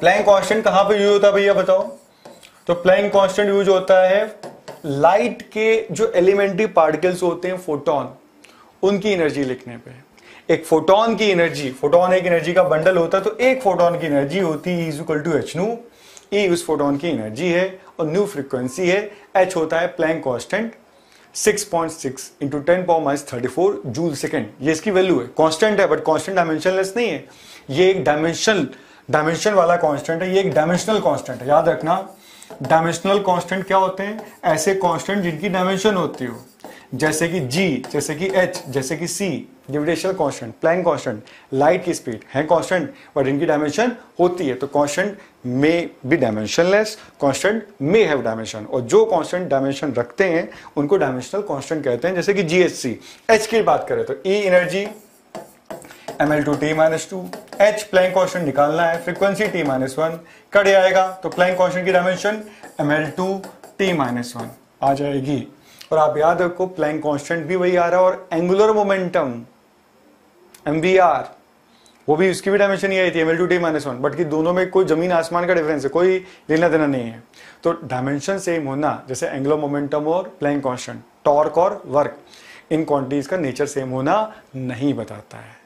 Planck constant कहाँ पे use होता है भैया बताओ? तो प्लैंक कांस्टेंट यूज़ होता है लाइट के जो एलिमेंट्री पार्टिकल्स होते हैं फोटोन उनकी एनर्जी लिखने पे। एक फोटोन की एनर्जी फोटोन एक एनर्जी का बंडल होता है तो एक फोटोन की एनर्जी होती है इज़ इक्वल टू एच नू ई उस फोटोन की एनर्जी है और न्यू फ्रीक्वेंसी है। एच होता है Planck constant 6.6 point six into ten power minus thirty four joule second ये इसकी वैल्यू है। कांस्टेंट है बट कांस्टेंट डायमेंशनलेस नहीं है। ये एक डायमेंशन डायमेंशन वाला कांस्टेंट है, ये एक डायमेंशनल कांस्टेंट है, याद रखना। डायमेंशनल कांस्टेंट क्या होते हैं? ऐसे कांस्टेंट जिनकी डायमेंशन होती हो। जैसे कि जी जैसे कि एच जैसे कि C gravitational constant Planck constant light की स्पीड है कांस्टेंट बट इनकी डायमेंशन होती है। तो constant may be dimensionless constant may have dimension और जो कांस्टेंट डायमेंशन रखते हैं, उनको डायमेंशनल कांस्टेंट कहते हैं, जैसे कि जीएचसी एच की बात करें तो E energy M L two T minus two H Planck constant निकालना है frequency T minus one cut आएगा तो प्लैंक कॉन्स्टेंट की dimension M L two T minus one आ जाएगी। और आप याद रखो प्लैंक कांस्टेंट भी वही आ रहा है और एंगुलर मोमेंटम एम वो भी उसकी भी डायमेंशन ही आई थी M L two T minus one but कि दोनों में कोई ज़मीन आसमान का डिफरेंस है, कोई लेना देना नहीं है। तो डायमेंशन सेम होना, जैसे एंगुलर मोमेंटम और प्लैंक कांस्टेंट टॉर्क और वर्क इन क्वांटिटीज का नेचर सेम होना नहीं बताता है।